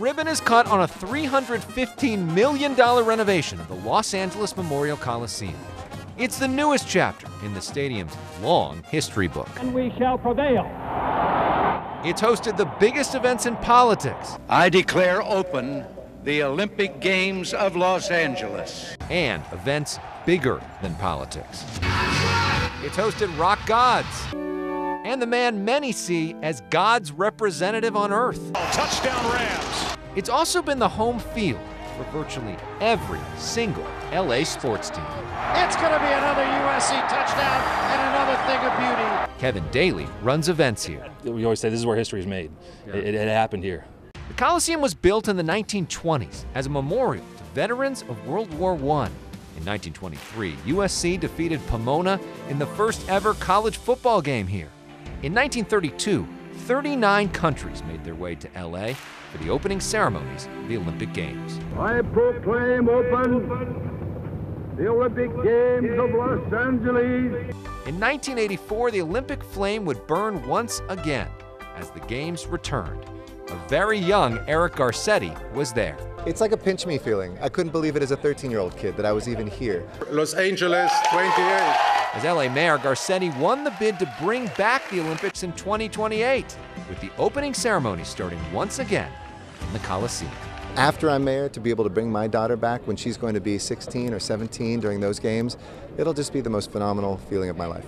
ribbon is cut on a $315 million renovation of the Los Angeles Memorial Coliseum. It's the newest chapter in the stadium's long history book. And we shall prevail. It's hosted the biggest events in politics. I declare open the Olympic Games of Los Angeles. And events bigger than politics. It's hosted rock gods and the man many see as God's representative on earth. Touchdown Rams. It's also been the home field for virtually every single LA sports team. It's going to be another USC touchdown and another thing of beauty. Kevin Daly runs events here. We always say this is where history is made. Yeah. It, it happened here. The Coliseum was built in the 1920s as a memorial to veterans of World War I. In 1923, USC defeated Pomona in the first ever college football game here. In 1932, 39 countries made their way to LA for the opening ceremonies of the Olympic Games. I proclaim open the Olympic Games of Los Angeles. In 1984, the Olympic flame would burn once again as the Games returned. A very young Eric Garcetti was there. It's like a pinch me feeling. I couldn't believe it as a 13 year old kid that I was even here. Los Angeles 28. As LA Mayor, Garcetti won the bid to bring back the Olympics in 2028, with the opening ceremony starting once again in the Coliseum. After I'm mayor, to be able to bring my daughter back when she's going to be 16 or 17 during those games, it'll just be the most phenomenal feeling of my life.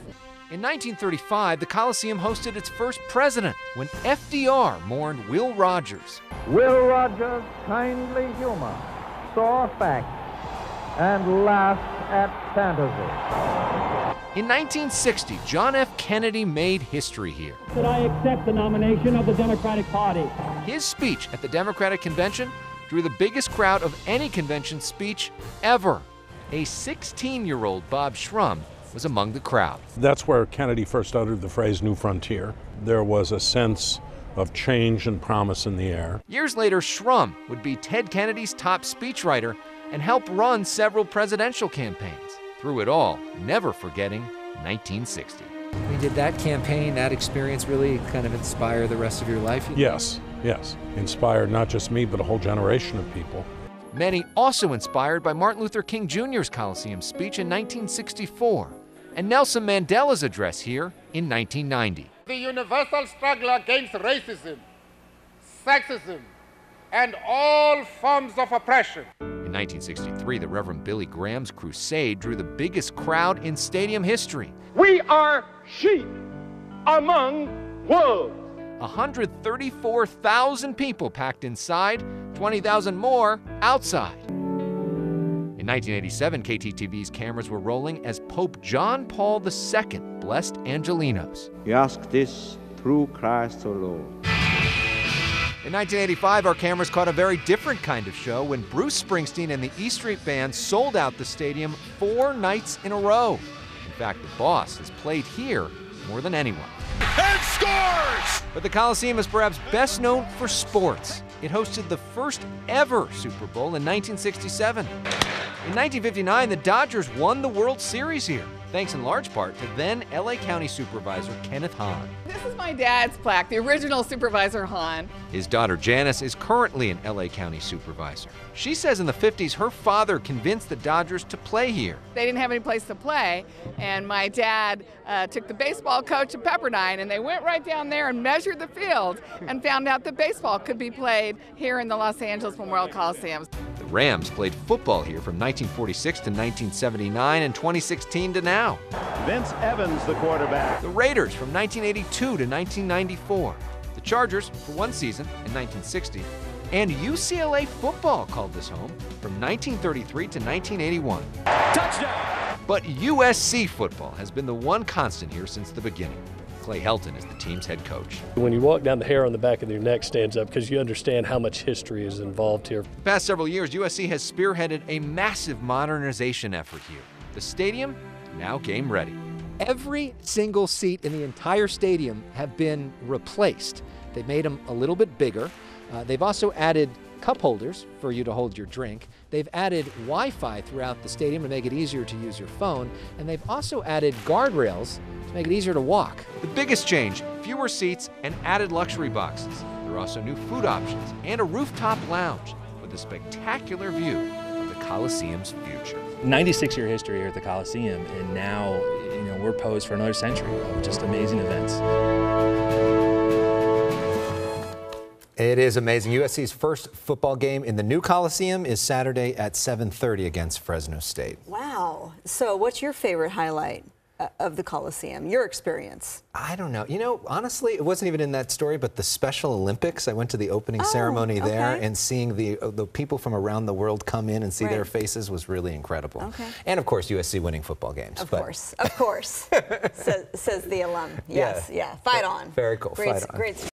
In 1935, the Coliseum hosted its first president when FDR mourned Will Rogers. Will Rogers, kindly humor, saw facts, and laughed at fantasy. In 1960, John F. Kennedy made history here. That I accept the nomination of the Democratic Party. His speech at the Democratic Convention drew the biggest crowd of any convention speech ever. A 16 year old Bob Shrum was among the crowd. That's where Kennedy first uttered the phrase New Frontier. There was a sense of change and promise in the air. Years later, Shrum would be Ted Kennedy's top speechwriter and help run several presidential campaigns through it all, never forgetting 1960. I mean, did that campaign, that experience really kind of inspire the rest of your life? Yes, yes. Inspired not just me, but a whole generation of people. Many also inspired by Martin Luther King Jr.'s Coliseum speech in 1964 and Nelson Mandela's address here in 1990. The universal struggle against racism, sexism, and all forms of oppression 1963, the Reverend Billy Graham's crusade drew the biggest crowd in stadium history. We are sheep among wolves. 134,000 people packed inside, 20,000 more outside. In 1987, KTTV's cameras were rolling as Pope John Paul II blessed Angelenos. We ask this through Christ our Lord. In 1985, our cameras caught a very different kind of show when Bruce Springsteen and the E Street Band sold out the stadium four nights in a row. In fact, the boss has played here more than anyone. And scores! But the Coliseum is perhaps best known for sports. It hosted the first ever Super Bowl in 1967. In 1959, the Dodgers won the World Series here thanks in large part to then LA County Supervisor Kenneth Hahn. This is my dad's plaque, the original Supervisor Hahn. His daughter Janice is currently an LA County Supervisor. She says in the 50s her father convinced the Dodgers to play here. They didn't have any place to play, and my dad uh, took the baseball coach to Pepperdine, and they went right down there and measured the field and found out that baseball could be played here in the Los Angeles Memorial Coliseum. Rams played football here from 1946 to 1979 and 2016 to now. Vince Evans, the quarterback. The Raiders from 1982 to 1994. The Chargers for one season in 1960. And UCLA football called this home from 1933 to 1981. Touchdown! But USC football has been the one constant here since the beginning. Clay Helton is the team's head coach. When you walk down, the hair on the back of your neck stands up because you understand how much history is involved here. The past several years, USC has spearheaded a massive modernization effort here. The stadium now game ready. Every single seat in the entire stadium have been replaced. They've made them a little bit bigger. Uh, they've also added cup holders for you to hold your drink. They've added Wi Fi throughout the stadium to make it easier to use your phone. And they've also added guardrails to make it easier to walk. The biggest change fewer seats and added luxury boxes. There are also new food options and a rooftop lounge with a spectacular view of the Coliseum's future. 96 year history here at the Coliseum, and now you know we're posed for another century of just amazing events. It is amazing. USC's first football game in the new Coliseum is Saturday at 7:30 against Fresno State. Wow. So, what's your favorite highlight uh, of the Coliseum? Your experience? I don't know. You know, honestly, it wasn't even in that story, but the Special Olympics. I went to the opening Oh, ceremony there, okay. and seeing the uh, the people from around the world come in and see their faces was really incredible. Okay. And of course, USC winning football games. Of but- course, of course, says, says the alum. Yes, yeah. Fight on. Very cool. Great, Fight on. great